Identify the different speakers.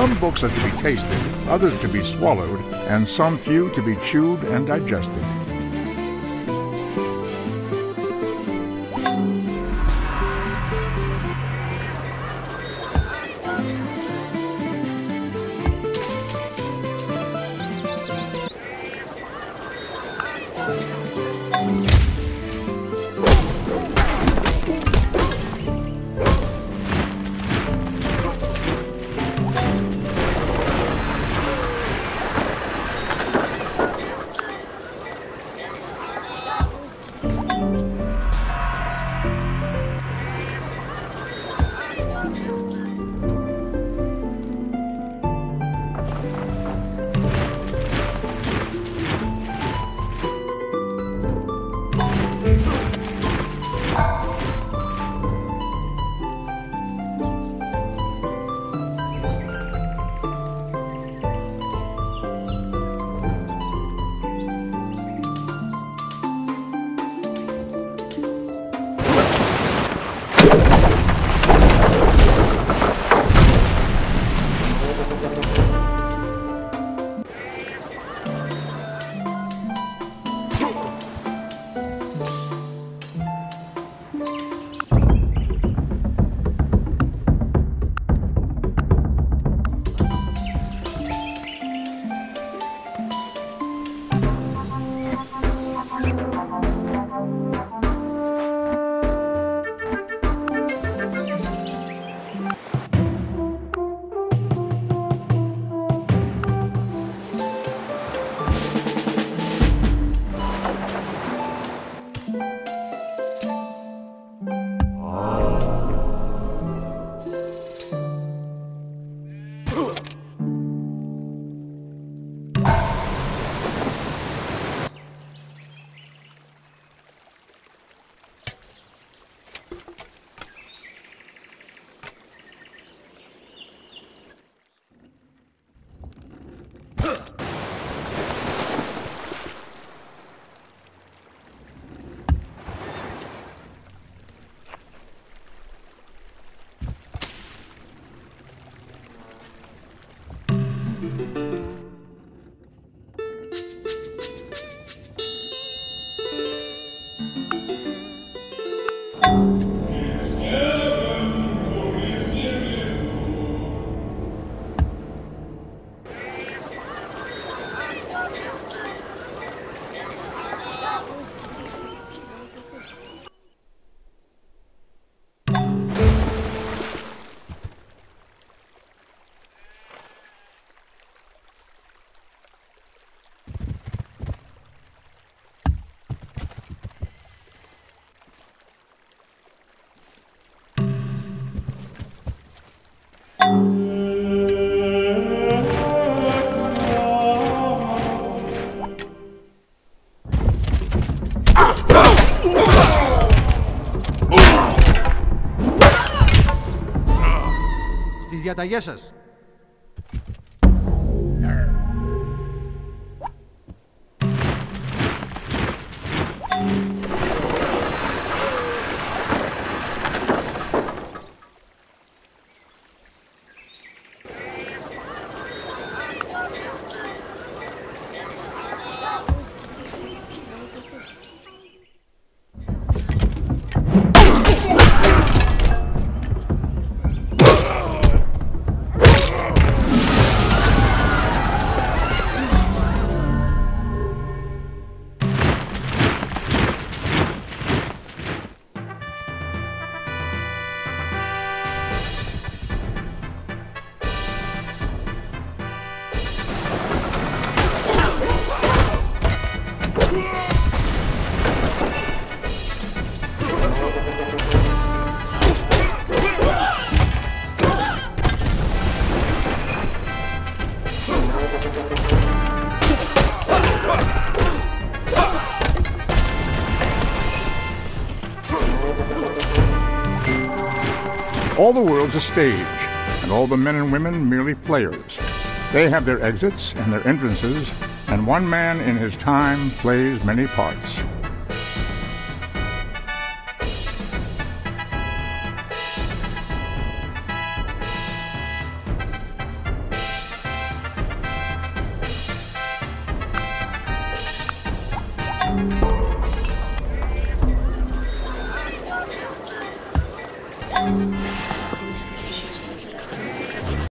Speaker 1: Some books are to be tasted, others to be swallowed, and some few to be chewed and digested.
Speaker 2: Διαταγές σας.
Speaker 1: All the world's a stage, and all the men and women merely players. They have their exits and their entrances, and one man in his time plays many parts.